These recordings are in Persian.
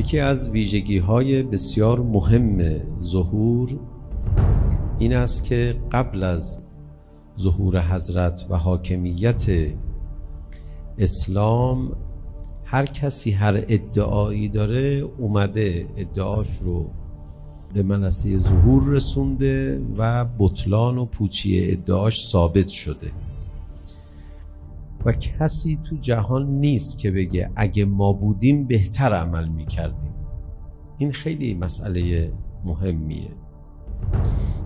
یکی از ویژگی های بسیار مهم ظهور این است که قبل از ظهور حضرت و حاکمیت اسلام هر کسی هر ادعایی داره اومده ادعاش رو به منصه ظهور رسونده و بطلان و پوچی ادعاش ثابت شده. و کسی تو جهان نیست که بگه اگه ما بودیم بهتر عمل می‌کردیم. این خیلی مسئله مهمیه.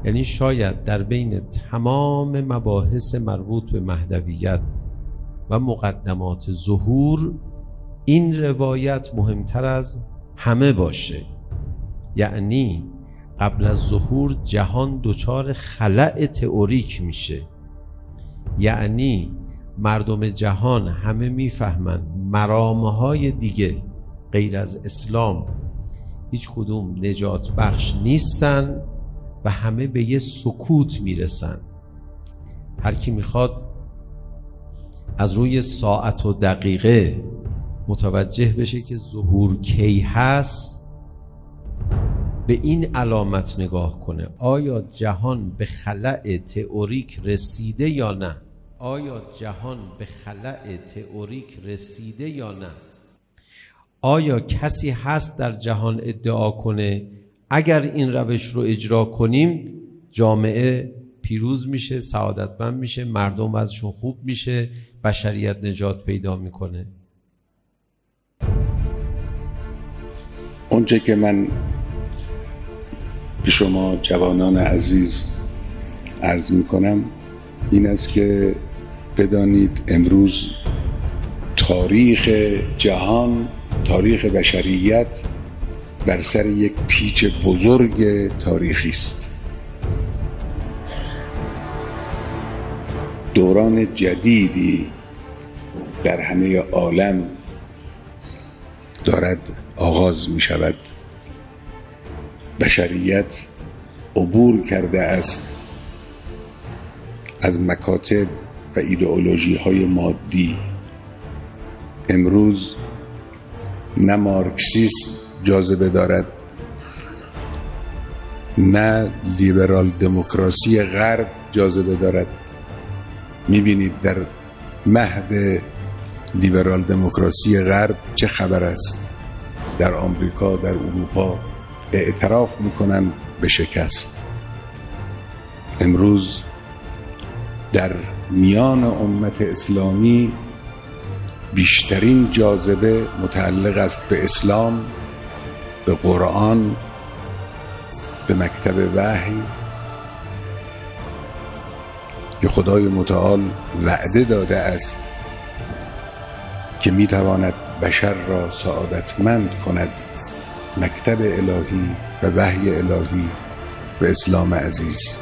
یعنی شاید در بین تمام مباحث مربوط به مهدویت و مقدمات ظهور این روایت مهمتر از همه باشه. یعنی قبل از ظهور جهان دچار خلع تئوریک میشه. یعنی مردم جهان همه می‌فهمند مرامه های دیگه غیر از اسلام. هیچ کدوم نجات بخش نیستن و همه به یه سکوت می‌رسن. هر کی می‌خواد از روی ساعت و دقیقه متوجه بشه که ظهور کی هست به این علامت نگاه کنه. آیا جهان به خلع تئوریک رسیده یا نه؟ آیا جهان به خلع تئوریک رسیده یا نه؟ آیا کسی هست در جهان ادعا کنه اگر این روش رو اجرا کنیم جامعه پیروز میشه سعادتمند میشه مردم ازشون خوب میشه بشریت نجات پیدا می‌کنه؟ اونچه که من به شما جوانان عزیز عرض می‌کنم این است که بدانید امروز تاریخ جهان تاریخ بشریت بر سر یک پیچ بزرگ تاریخی است. دوران جدیدی در همه عالم دارد آغاز می شود بشریت عبور کرده است. از مکاتب و ایدئولوژی های مادی. امروز نه مارکسیسم جاذبه دارد نه لیبرال دموکراسی غرب جاذبه دارد. می‌بینید در مهد لیبرال دموکراسی غرب چه خبر است؟ در آمریکا در اروپا اعتراف می‌کنن به شکست. امروز در میان امت اسلامی بیشترین جاذبه متعلق است به اسلام به قرآن به مکتب وحی. که خدای متعال وعده داده است که می‌تواند بشر را سعادتمند کند. مکتب الهی و وحی الهی و اسلام عزیز.